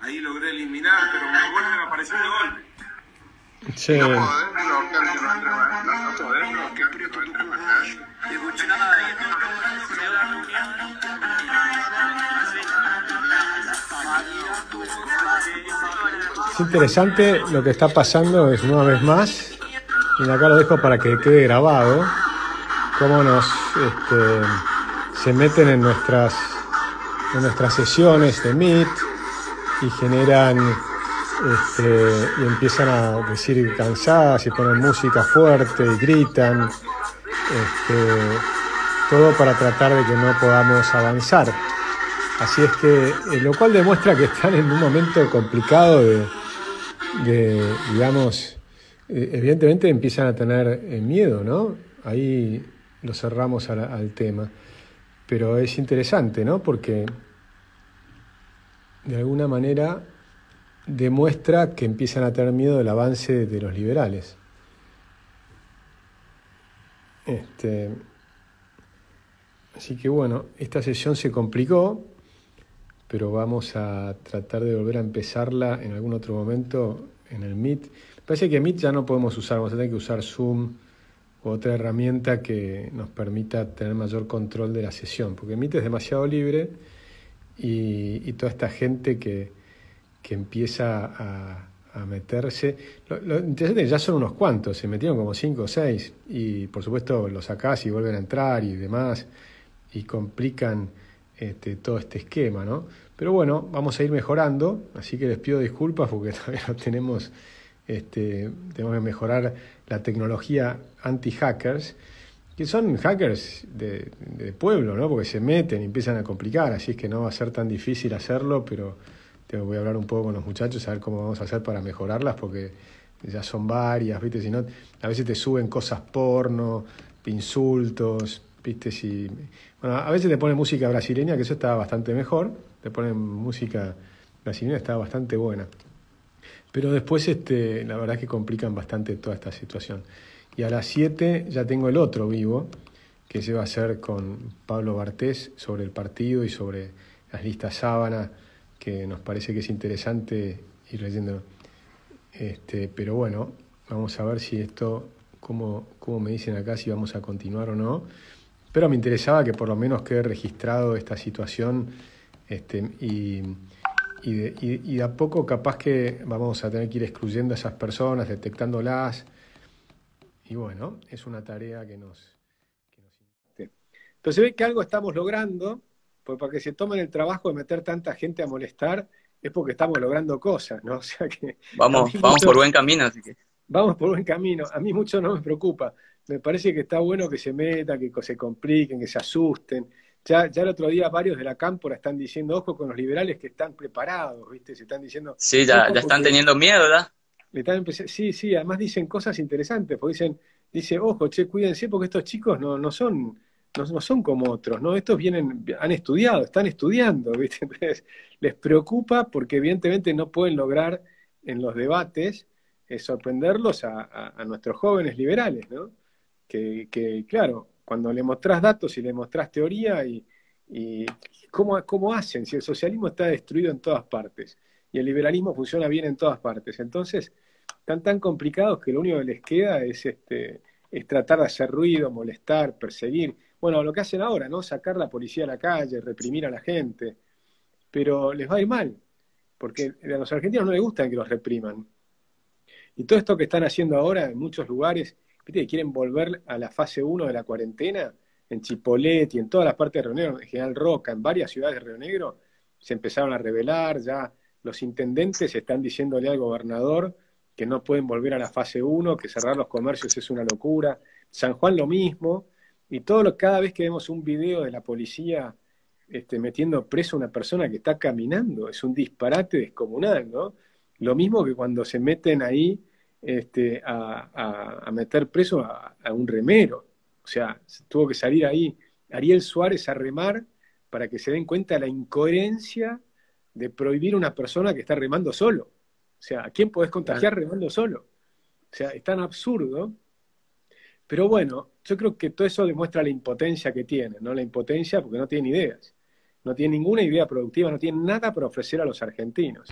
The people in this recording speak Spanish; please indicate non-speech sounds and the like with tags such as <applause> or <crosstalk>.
Ahí logré eliminar, pero me vuelven a aparecer de golpe. Sí. No podés bloquear podés bloquear. Es interesante lo que está pasando es una vez más, y acá lo dejo para que quede grabado, cómo nos este, se meten en nuestras, en nuestras sesiones de Meet y generan este, y empiezan a decir cansadas y ponen música fuerte y gritan, este, todo para tratar de que no podamos avanzar. Así es que, eh, lo cual demuestra que están en un momento complicado de, de, digamos, eh, evidentemente empiezan a tener eh, miedo, ¿no? Ahí lo cerramos al, tema. Pero es interesante, ¿no? Porque de alguna manera demuestra que empiezan a tener miedo del avance de los liberales. Este, así que bueno, esta sesión se complicó, pero vamos a tratar de volver a empezarla en algún otro momento en el Meet. Parece que Meet ya no podemos usar, vamos a tener que usar Zoom otra herramienta que nos permita tener mayor control de la sesión, porque Meet es demasiado libre y, toda esta gente que, que empieza a, meterse. Lo, interesante es que ya son unos cuantos, se metieron como cinco o seis, y por supuesto los sacás y vuelven a entrar y demás, y complican este, todo este esquema, ¿no? Pero bueno, vamos a ir mejorando, así que les pido disculpas porque <laughs> todavía no tenemos, este, tenemos que mejorar la tecnología anti-hackers, que son hackers de, de pueblo, ¿no? Porque se meten y empiezan a complicar, así es que no va a ser tan difícil hacerlo, pero tengo, voy a hablar un poco con los muchachos a ver cómo vamos a hacer para mejorarlas, porque ya son varias, ¿viste? Si no, a veces te suben cosas porno, insultos, ¿viste? Si, bueno, a veces te ponen música brasileña, que eso está bastante mejor, te ponen música brasileña, está bastante buena. Pero después, este, la verdad es que complican bastante toda esta situación. Y a las 7 ya tengo el otro vivo, que se va a hacer con Pablo Bartés sobre el partido y sobre las listas sábana, que nos parece que es interesante ir leyendo. Este, pero bueno, vamos a ver si esto, cómo, cómo me dicen acá, si vamos a continuar o no. Pero me interesaba que por lo menos quede registrado esta situación este, y, y, de, y, y de a poco capaz que vamos a tener que ir excluyendo a esas personas, detectándolas. Y bueno, es una tarea que nos... Que nos... Entonces ve que algo estamos logrando, porque para que se tomen el trabajo de meter tanta gente a molestar, es porque estamos logrando cosas, ¿no? <laughs> O sea que... Vamos, vamos mucho, por buen camino, así que... Vamos por buen camino. A mí mucho no me preocupa. Me parece que está bueno que se metan, que se compliquen, que se asusten. Ya, ya el otro día varios de la cámpora están diciendo, ojo con los liberales que están preparados, ¿viste? Se están diciendo... Sí, ya, ya están teniendo miedo, ¿verdad? Le están sí, sí, además dicen cosas interesantes, porque dicen, dice, ojo, che, cuídense, porque estos chicos no, no son no, no, son como otros, ¿no? Estos vienen, han estudiado, están estudiando, <laughs> ¿viste? Entonces, les preocupa porque evidentemente no pueden lograr en los debates eh, sorprenderlos a, a, a, nuestros jóvenes liberales, ¿no? Que, que, claro, cuando le mostrás datos y le mostrás teoría y, y ¿cómo, cómo hacen, si el socialismo está destruido en todas partes y el liberalismo funciona bien en todas partes, entonces están tan complicados que lo único que les queda es, este, es tratar de hacer ruido, molestar, perseguir, bueno, lo que hacen ahora, ¿no? Sacar la policía a la calle, reprimir a la gente. Pero les va a ir mal, porque a los argentinos no les gustan que los repriman. Y todo esto que están haciendo ahora en muchos lugares, ¿viste? quieren volver a la fase 1 de la cuarentena, en Chipolete y en todas las partes de Río Negro, en General Roca, en varias ciudades de Río Negro, se empezaron a rebelar, ya los intendentes están diciéndole al gobernador que no pueden volver a la fase 1, que cerrar los comercios es una locura. San Juan lo mismo, y todo lo, cada vez que vemos un video de la policía este, metiendo preso a una persona que está caminando, es un disparate descomunal, ¿no? Lo mismo que cuando se meten ahí este, a, a, a, meter preso a, a, un remero. O sea, tuvo que salir ahí Ariel Suárez a remar para que se den cuenta de la incoherencia de prohibir a una persona que está remando solo. O sea, ¿a quién podés contagiar remando solo? O sea, es tan absurdo Pero bueno, yo creo que todo eso demuestra la impotencia que tiene, ¿no? La impotencia porque no tienen ideas. No tiene ninguna idea productiva, no tiene nada para ofrecer a los argentinos.